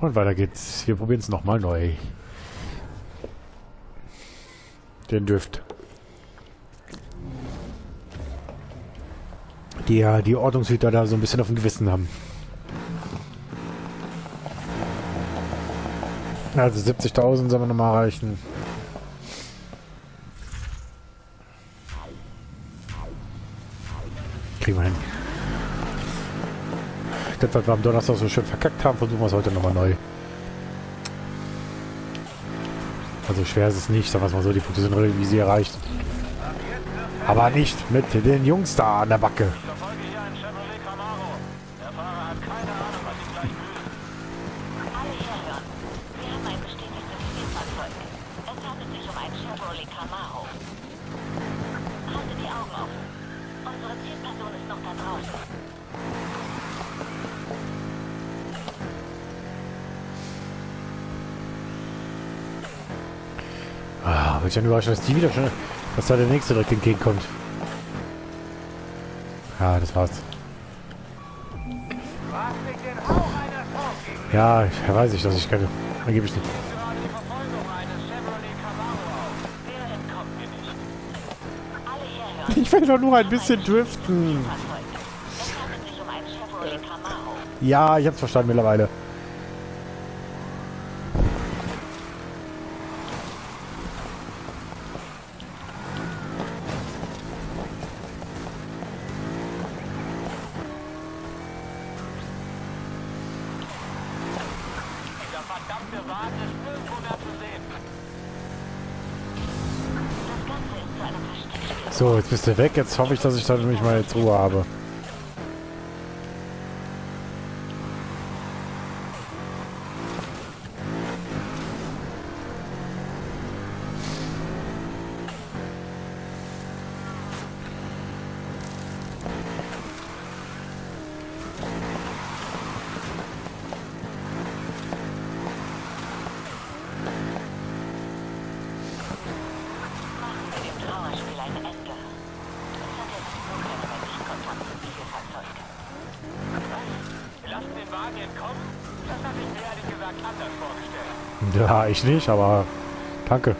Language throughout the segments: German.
Und weiter geht's. Wir probieren es nochmal neu. Den Düft. Die ja die Ordnungshüter da so ein bisschen auf dem Gewissen haben. Also 70.000 sollen wir nochmal erreichen. Kriegen wir hin. Das, was wir am Donnerstag so schön verkackt haben, versuchen wir es heute nochmal neu. Also schwer ist es nicht, sagen wir es mal so, die Punkte sind relativ easy erreicht. Aber nicht mit den Jungs da an der Backe. Ich dann überrascht, dass die wieder schon, dass da der nächste direkt entgegenkommt. Ja, das war's. Ja, ich, weiß ich, dass ich keine. Angeblich nicht. Ich will doch nur ein bisschen driften. Ja, ich hab's verstanden mittlerweile. So, jetzt bist du weg. Jetzt hoffe ich, dass ich dann nämlich mal jetzt Ruhe habe. Ja, ich nicht, aber danke.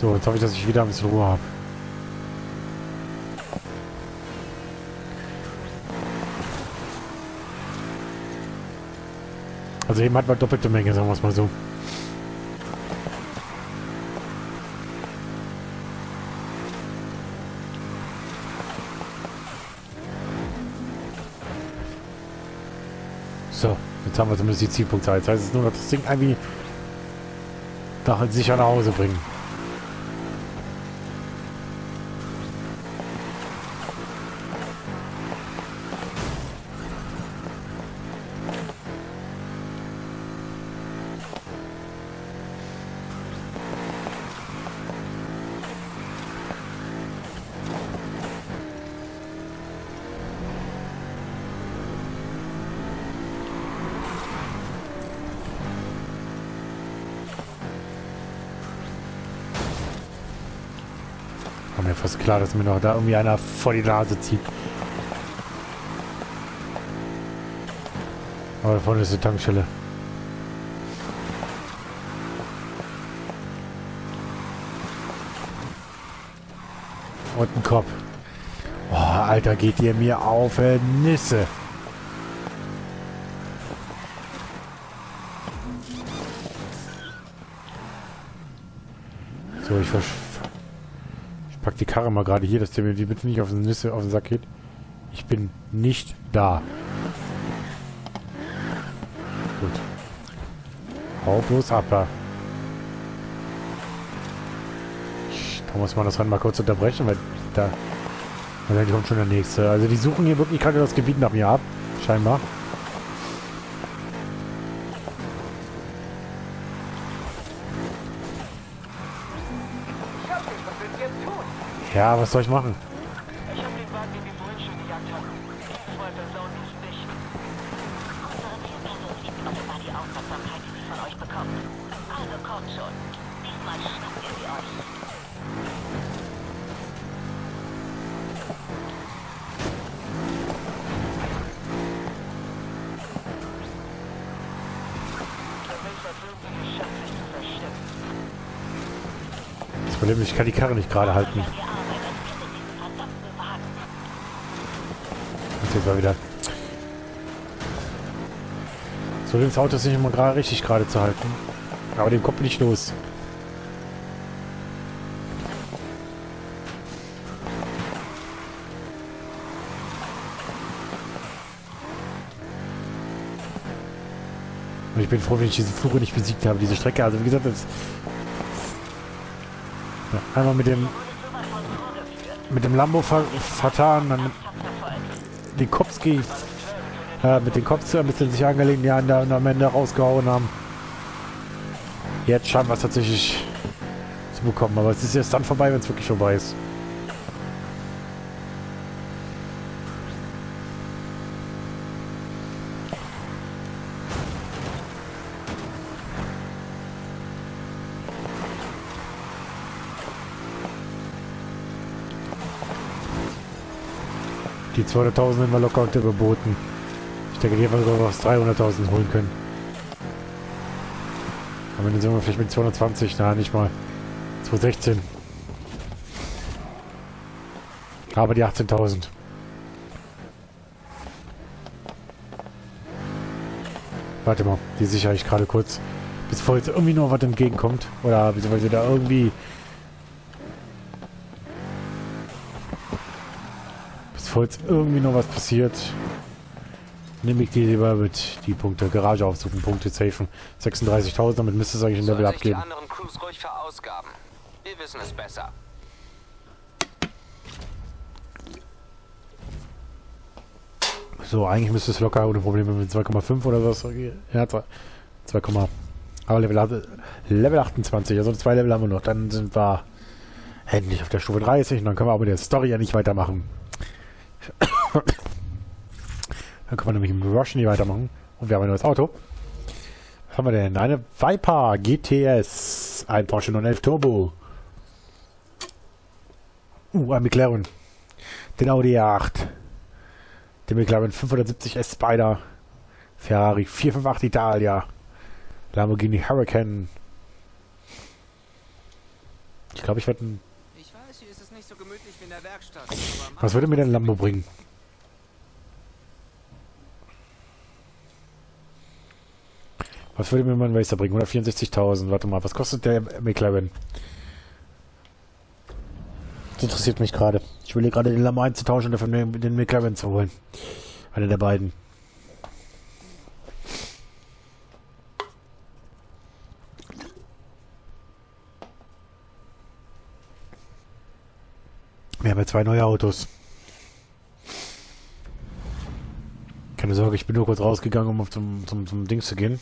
So, jetzt hoffe ich, dass ich wieder ein bisschen Ruhe habe. Also eben hat man doppelte Menge, sagen wir es mal so. Jetzt haben wir zumindest die Zielpunktzahl. Jetzt heißt es nur noch, das Ding irgendwie nach, sicher nach Hause bringen. Fast klar, dass mir noch da irgendwie einer vor die Nase zieht. Aber da vorne ist die Tankstelle. Und ein Kopf. Boah, Alter, geht ihr mir auf äh, Nisse. So, ich versch ich pack die Karre mal gerade hier, dass der mir die bitte nicht auf den Nisse auf den Sack geht. Ich bin nicht da. Gut. Hau bloß ab. da. Da muss man das Rennen mal kurz unterbrechen, weil da weil da kommt schon der nächste. Also die suchen hier wirklich gerade das Gebiet nach mir ab. Scheinbar. Ja, was soll ich machen? Ich hab den Wagen, den die vorhin gejagt haben. Diesmal versauen die nicht. Unsere Teammitglieder lieben offenbar die Aufmerksamkeit, die sie von euch bekommen. Also kommt schon. Diesmal schnappt ihr sie euch. Das Problem ist, ich kann die Karre nicht gerade halten. Jetzt mal wieder. So, das Auto ist nicht immer gerade richtig gerade zu halten. Aber den kommt nicht los. Und ich bin froh, wenn ich diese Fluche nicht besiegt habe, diese Strecke. Also wie gesagt, das ja, einmal mit dem mit dem Lambo ver vertan, dann Den Kopfski äh, mit den Kopf ein bisschen sich angelegt, die einen dann am Ende rausgehauen haben. Jetzt scheint was tatsächlich zu bekommen, aber es ist erst dann vorbei, wenn es wirklich vorbei ist. Die 200.000 sind wir locker unter überboten. Ich denke, die haben wir was 300.000 holen können. Aber dann sind wir vielleicht mit 220, na nicht mal. 216. Aber die 18.000. Warte mal, die sichere ich gerade kurz. Bis vor jetzt irgendwie noch was entgegenkommt. Oder beziehungsweise da irgendwie... Jetzt irgendwie noch was passiert. Nehme ich die lieber mit die Punkte. Garage aufsuchen, Punkte safen. 36.000, damit müsste es eigentlich ein Level abgeben. Wir wissen es besser. So, eigentlich müsste es locker ohne Probleme mit 2,5 oder was. Ja, 2, 2, aber Level, Level 28, also zwei Level haben wir noch. Dann sind wir endlich auf der Stufe 30 und dann können wir mit der Story ja nicht weitermachen. Dann können wir nämlich mit Rush nicht weitermachen. Und wir haben ein neues Auto. Was haben wir denn? Eine Viper GTS. Ein Porsche 911 Turbo. Uh, ein McLaren. Den Audi A8. Den McLaren 570 S Spider. Ferrari 458 Italia. Lamborghini Hurricane. Ich glaube, ich werde ein... Ich weiß, hier ist es nicht so gemütlich wie in der Werkstatt. aber am Was würde mir denn ein Lambo bringen? Was würde mir mein Racer bringen? 164.000. Warte mal, was kostet der McLaren? Das interessiert mich gerade. Ich will gerade den Lambo einzutauschen und dafür den McLaren zu holen. Einer der beiden. Wir haben ja zwei neue Autos. Keine Sorge, ich bin nur kurz rausgegangen, um zum, zum, zum Dings zu gehen.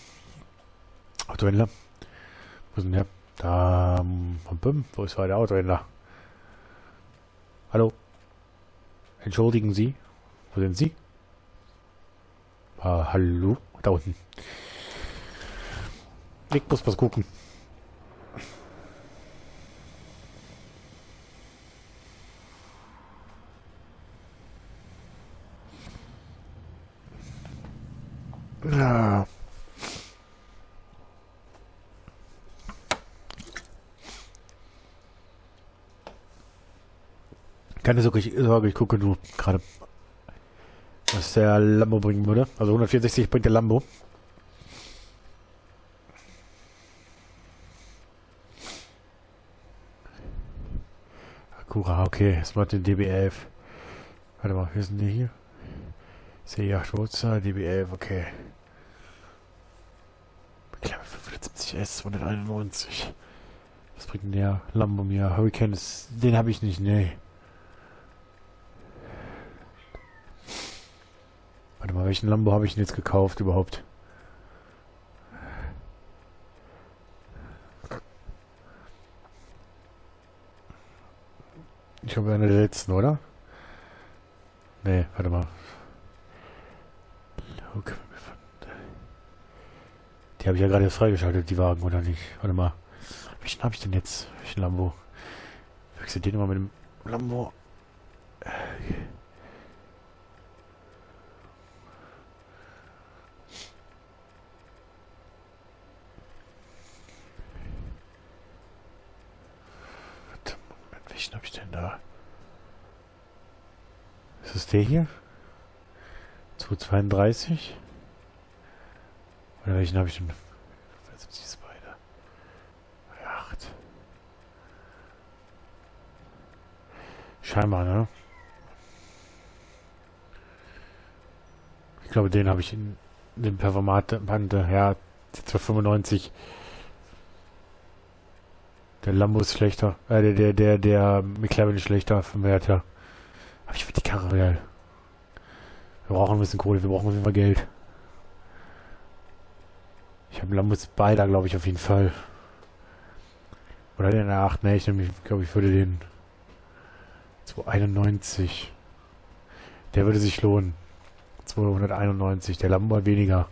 Autohändler. Wo ist denn der? Da, ähm, wo ist der Autohändler? Hallo? Entschuldigen Sie? Wo sind Sie? Ah, hallo? Da unten. Ich muss was gucken. Keine Sorge, ich, gucke nur gerade, was der Lambo bringen würde. Also 164 bringt der Lambo. Acura, okay, es war den DB11. Warte mal, wir sind die hier. C8 Roadster, DB11, okay. McLaren 570S, 191. Was bringt denn der Lambo mir? Hurricane den habe ich nicht, nee. Warte mal, welchen Lambo habe ich denn jetzt gekauft überhaupt? Ich glaube einer der letzten, oder? Nee, warte mal. Okay. Die habe ich ja gerade freigeschaltet, die Wagen, oder nicht? Warte mal. Welchen habe ich denn jetzt? Welchen Lambo? Wechsel den mal mit dem Lambo. welchen habe ich denn da? Ist es der hier? 232? Oder welchen habe ich denn? 75 Spider. 8. Scheinbar, ne? Ich glaube, den habe ich in dem Performate, Pante, ja, 295. Der Lambo ist schlechter. Äh, der, der, der, der McLaren ist schlechter vom Wert her. Aber ich finde die Karre geil. Wir brauchen ein bisschen Kohle, wir brauchen auf jeden Fall Geld. Ich habe Lambo Spider, glaube ich, auf jeden Fall. Oder den R8, ne, ich glaube, ich würde den 291. Der würde sich lohnen. 291. Der Lambo weniger.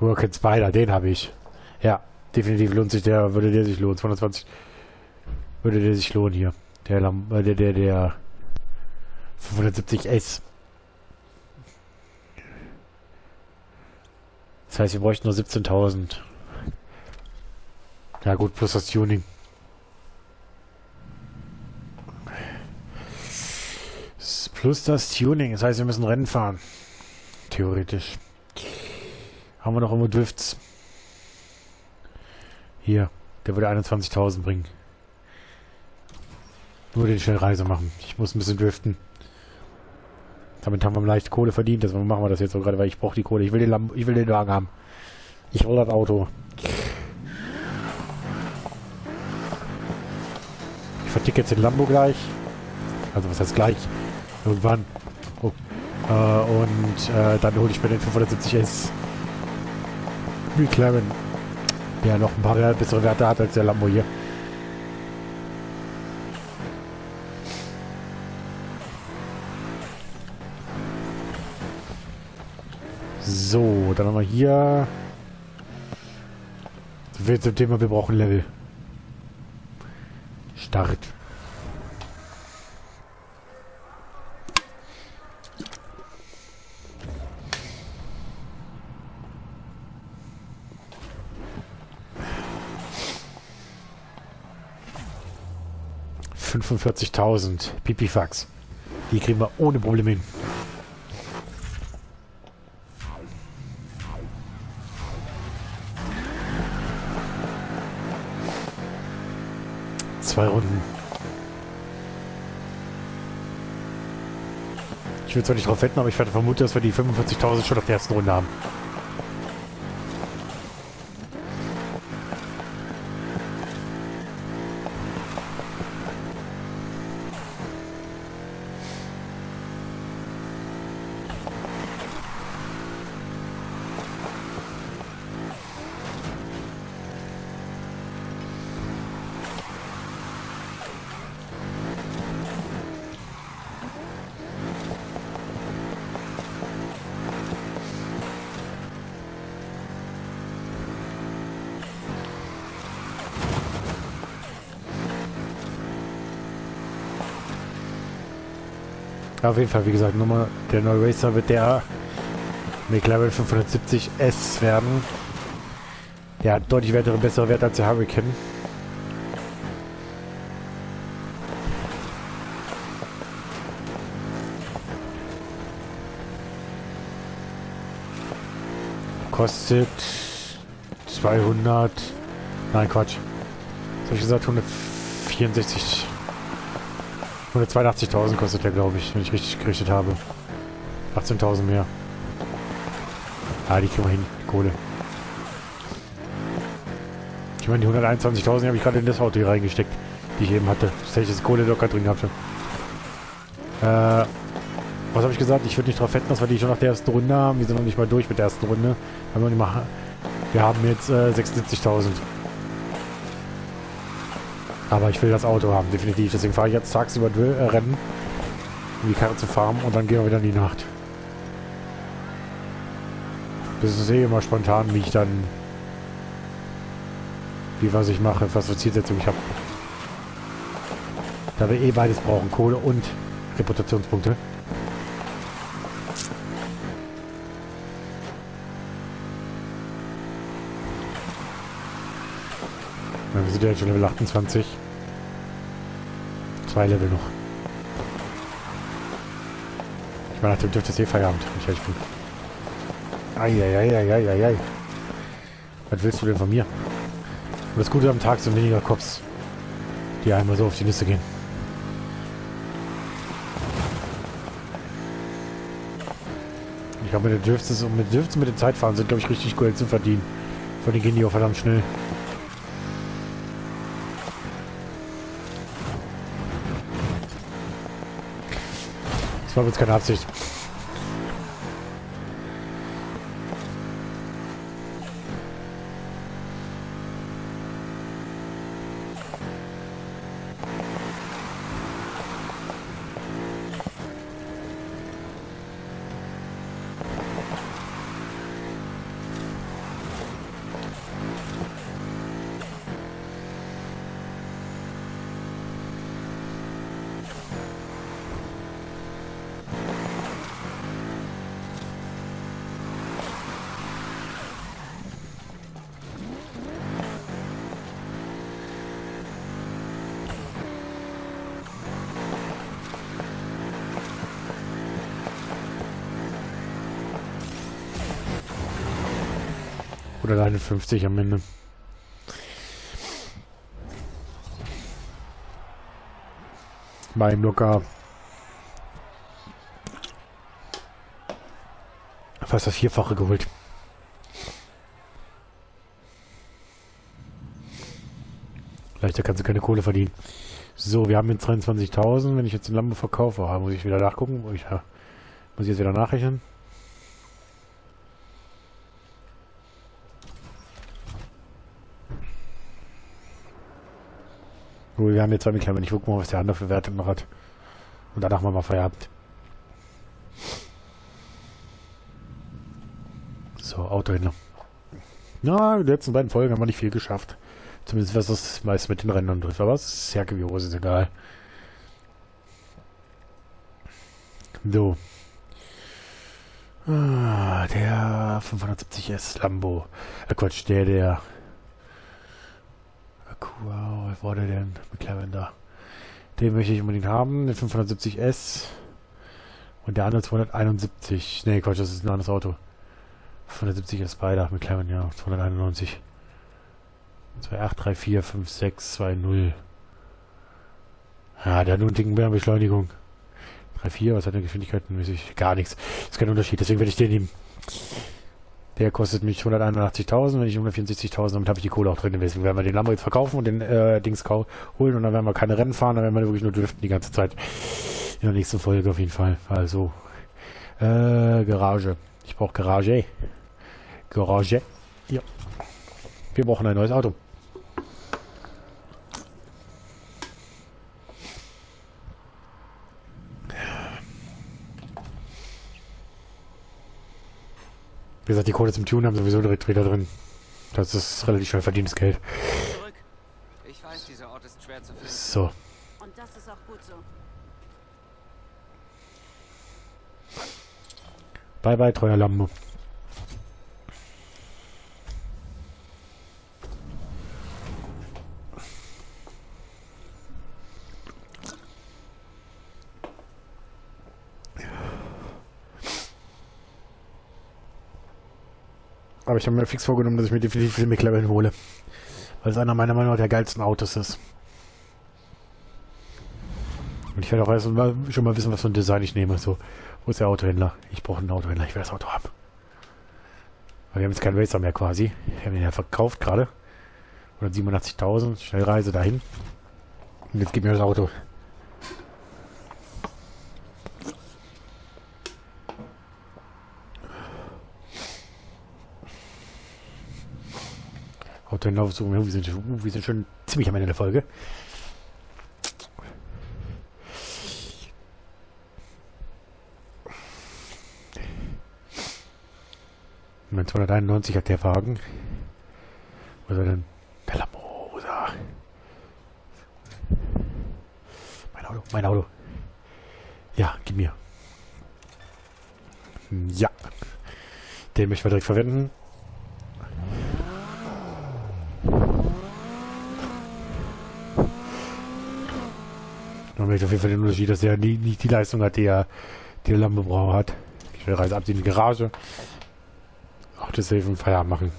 Hurricane Spider, den habe ich. Ja, definitiv lohnt sich der, würde der sich lohnen. 220 würde der sich lohnen hier. Der Lam äh, der, der, der 570S. Das heißt, wir bräuchten nur 17.000. Ja gut, plus das Tuning. Plus das Tuning. Das heißt, wir müssen Rennen fahren. Theoretisch. Haben wir noch immer Drifts. Hier. Der würde 21.000 bringen. Nur den Schnellreise machen. Ich muss ein bisschen driften. Damit haben wir leicht Kohle verdient. Deswegen machen wir das jetzt so gerade, weil ich brauche die Kohle. Ich will den, Lamb ich will den Wagen haben. Ich will das Auto. Ich verticke jetzt den Lambo gleich. Also was heißt gleich? Irgendwann. Oh. Äh, und äh, dann hole ich mir den 570S McLaren. Der noch ein paar bessere Werte hat als der Lambo hier. So, dann haben wir hier. Wir zum Thema, wir brauchen Level. Start. Fünfundvierzigtausend Pipifax. Die kriegen wir ohne Probleme hin. Zwei Runden. Ich will zwar nicht drauf wetten, aber ich werde vermuten, dass wir die 45.000 schon auf der ersten Runde haben. Ja, auf jeden Fall, wie gesagt, Nummer der neue Racer wird der McLaren 570S werden. Der hat deutlich wertere, bessere Werte als der Hurricane. Kostet 200. Nein, Quatsch. Was ich gesagt? 164 182.000 kostet der, glaube ich, wenn ich richtig gerichtet habe. 18.000 mehr. Ah, die kriegen wir hin, die Kohle. Ich meine, die 121.000 habe ich gerade in das Auto hier reingesteckt, die ich eben hatte. Das hätte ich jetzt Kohle locker drin gehabt. Äh, was habe ich gesagt? Ich würde nicht darauf wetten, dass wir die schon nach der ersten Runde haben. Wir sind noch nicht mal durch mit der ersten Runde. Wir haben jetzt äh, 76.000. Aber ich will das Auto haben, definitiv. Deswegen fahre ich jetzt tagsüber äh, Rennen, um die Karre zu fahren und dann gehen wir wieder in die Nacht. Das ist eh immer spontan, wie ich dann... Wie was ich mache, was für Zielsetzung ich habe. Da wir eh beides brauchen, Kohle und Reputationspunkte. Wir sind ja jetzt schon Level 28. Zwei Level noch. Ich meine, nach dem dürfte es eh Feierabend, wenn ich ehrlich bin. Eieieiei. Was willst du denn von mir? Und das Gute am Tag sind weniger Cops, die einmal so auf die Liste gehen. Ich glaube, mit der Drifts und mit Drifts mit dem Zeitfahren sind, glaube ich, richtig Geld zu verdienen. Vor allem gehen die auch verdammt schnell. Das war jetzt keine Absicht. Oder 51 am Ende. Bei locker fast das Vierfache geholt. Leichter kannst du keine Kohle verdienen. So, wir haben jetzt 23.000. Wenn ich jetzt den Lambo verkaufe, ah, muss ich wieder nachgucken. Ich, muss ich jetzt wieder nachrechnen. Gut, wir haben jetzt zwei Mittlerweile. Ich gucke mal, was der andere für Werte noch hat. Und danach machen wir Feierabend. So, Autohändler. Na, die letzten beiden Folgen haben wir nicht viel geschafft. Zumindest was das meist mit den Rändern trifft. Aber es ist Herke wie Hose, ist egal. So. Ah, der 570S Lambo. Äh, Quatsch, der, der Wow, was war der denn? McLaren da. Den möchte ich unbedingt haben, den 570S. Und der andere 271. Ne, Quatsch, das ist ein anderes Auto. 570 ist Spider, McLaren, ja, 291. 28345620. Ja, der hat nur einen dicken Beschleunigung. 3,4, was hat der Geschwindigkeit? Mäßig gar nichts. ist kein Unterschied, deswegen werde ich den nehmen. Der kostet mich 181.000, wenn ich 164.000, damit habe ich die Kohle auch drin. Deswegen werden wir den Lambo jetzt verkaufen und den äh, Dings holen und dann werden wir keine Rennen fahren, dann werden wir wirklich nur driften die ganze Zeit. In der nächsten Folge auf jeden Fall. Also, äh, Garage. Ich brauche Garage. Garage. Ja. Wir brauchen ein neues Auto. Wie gesagt, die Kohle zum Tun haben sowieso direkt wieder drin. Das ist relativ schnell verdientes Geld. Weiß, dieser Ort ist schwer zu finden. So. Und das ist auch gut so. Bye bye, treuer Lambo. Aber ich habe mir fix vorgenommen, dass ich mir definitiv den McLaren hole. Weil es einer meiner Meinung nach der geilsten Autos ist. Und ich werde auch erst mal, schon mal wissen, was für ein Design ich nehme. So, wo ist der Autohändler? Ich brauche einen Autohändler, ich will das Auto haben. Weil wir haben jetzt keinen Racer mehr quasi. Wir haben ihn ja verkauft gerade. 187.000, Schnellreise dahin. Und jetzt gibt mir das Auto. Autohändler aufsuchen. Wir sind, wir sind schon ziemlich am Ende der Folge. Mein 291 hat der Wagen. Was er denn? Der Lamosa. Mein Auto, mein Auto. Ja, gib mir. Ja. Den möchten wir direkt verwenden. Merkt auf jeden Fall den Unterschied, dass er nie, nicht die Leistung hat, die er, die der braucht hat. Ich will Reise ab in die Garage. Auch das Safe Feierabend machen.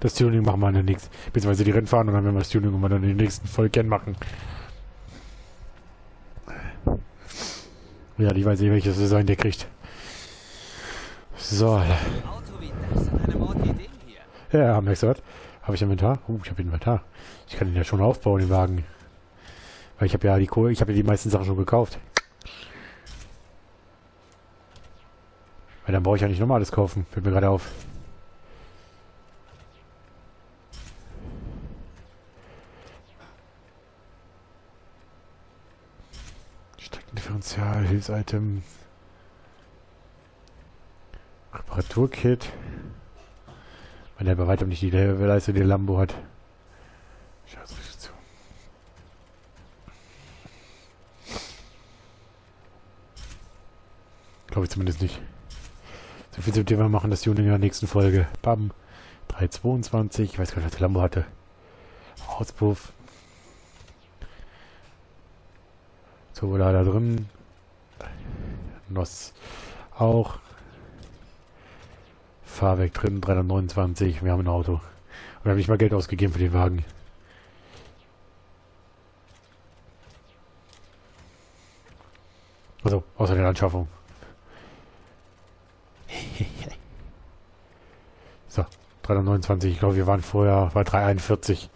Das Tuning machen wir in der nächsten, beziehungsweise die Rennfahren und dann werden wir das Tuning immer dann den nächsten Folgen machen. Ja, ich weiß nicht, welches Design der kriegt. So, ja, merkst du was? Habe ich Inventar? Uh, ich habe Inventar. Ich kann den ja schon aufbauen, den Wagen. Weil ich habe ja die Kohle, ich habe ja die meisten Sachen schon gekauft. Weil dann brauche ich ja nicht nochmal alles kaufen. Fällt mir gerade auf. Streckendifferential, Hilfsitem. Reparaturkit. Weil der bei weitem nicht die Leistung, die der Lambo hat. Scheiße, richtig zu. Glaube ich zumindest nicht. So viel zum Thema machen das Tuning in der nächsten Folge. Bam. 322. Ich weiß gar nicht, was der Lambo hatte. Auspuff. Turbolader drin. NOS auch. Fahrwerk drin, 329. Wir haben ein Auto. Und wir haben nicht mal Geld ausgegeben für den Wagen. Also, außer der Anschaffung. so, 329. Ich glaube, wir waren vorher bei 341.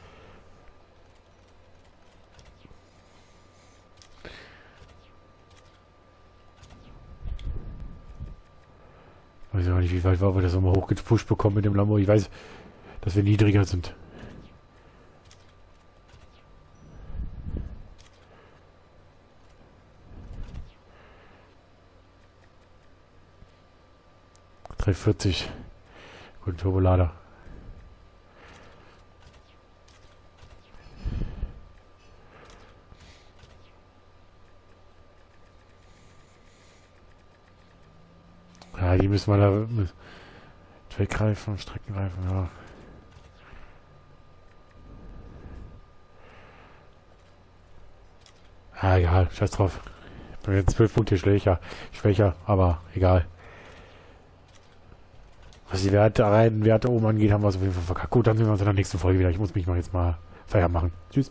Weiß ich auch nicht, wie weit wir das nochmal hochgepusht bekommen mit dem Lambo. Ich weiß, dass wir niedriger sind. vierzig Gut, Turbolader. Ja, die müssen wir da... Trackreifen, Streckenreifen, ja. Ah, egal, scheiß drauf. Bin jetzt 12 Punkte schwächer, schwächer, aber egal. Was die Werte, rein Werte oben angeht, haben wir es auf jeden Fall verkackt. Gut, dann sehen wir uns in der nächsten Folge wieder. Ich muss mich mal jetzt mal Feierabend machen. Tschüss.